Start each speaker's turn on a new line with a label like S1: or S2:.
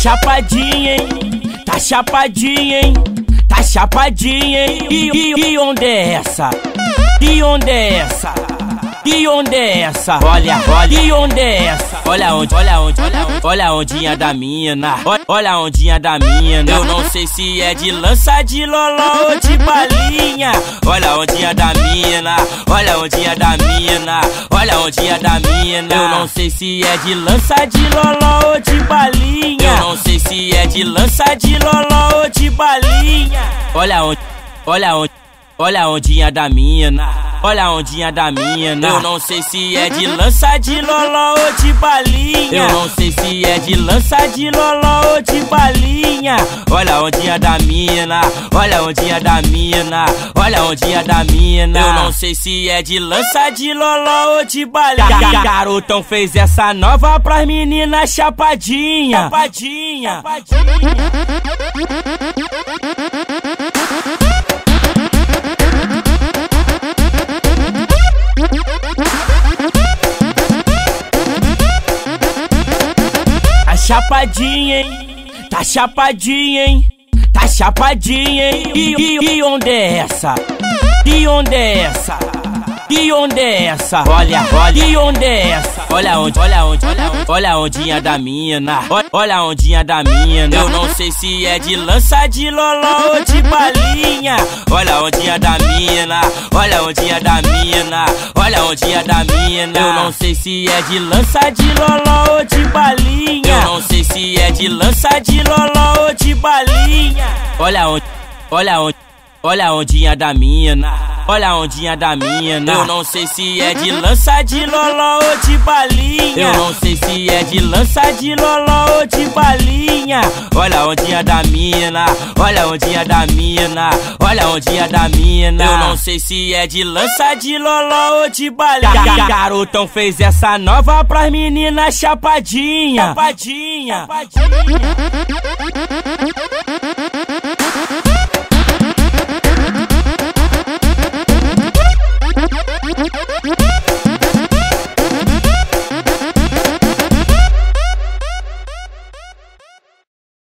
S1: chapadinha, hein? Tá chapadinha, hein? Tá chapadinha, hein? E, e, e onde é essa? E onde é essa? E onde é essa? Olha, olha, e onde é essa? Olha onde, olha onde, olha olha a ondinha da mina. Olha a ondinha da mina. Eu não sei se é de lança de loló ou de balinha. Olha a ondinha da mina, olha a ondinha da mina, olha a ondinha da mina. Eu não sei se é de lança de loló ou de balinha. Eu não sei se é de lança de loló ou de balinha. Olha onde, olha onde, olha a ondinha da mina. Olha a ondinha da mina. Eu não sei se é de lança de loló ou de balinha. Eu não sei se é de lança de loló ou de balinha. Olha a ondinha da mina. Olha a ondinha da mina. Olha a ondinha da mina. Eu não sei se é de lança de loló ou de balinha. Garotão fez essa nova pras meninas chapadinha. Chapadinha. chapadinha. Chapadinha, hein? Tá chapadinha, hein? Tá chapadinha, hein? E, e, e onde é essa? E onde é essa? E onde é essa? Olha, olha, e onde é essa? Olha onde, olha onde, olha onde, olha a ondinha da mina. Olha a ondinha da mina. Eu não sei se é de lança de loló ou de balinha. Olha a ondinha da mina, olha a ondinha da mina, olha a ondinha da mina. Eu não sei se é de lança de loló ou de de lança de loló ou de balinha. Olha onde, olha onde, olha a ondinha da mina. Olha a ondinha da mina. Eu não sei se é de lança de loló ou de balinha. Eu não sei se é de lança de loló ou de balinha. Olha a ondinha da mina. Olha a ondinha da mina. Olha a ondinha da mina. Eu não sei se é de lança de loló ou de balinha. Garotão fez essa nova pras meninas chapadinha. Chapadinha. Chapadinha.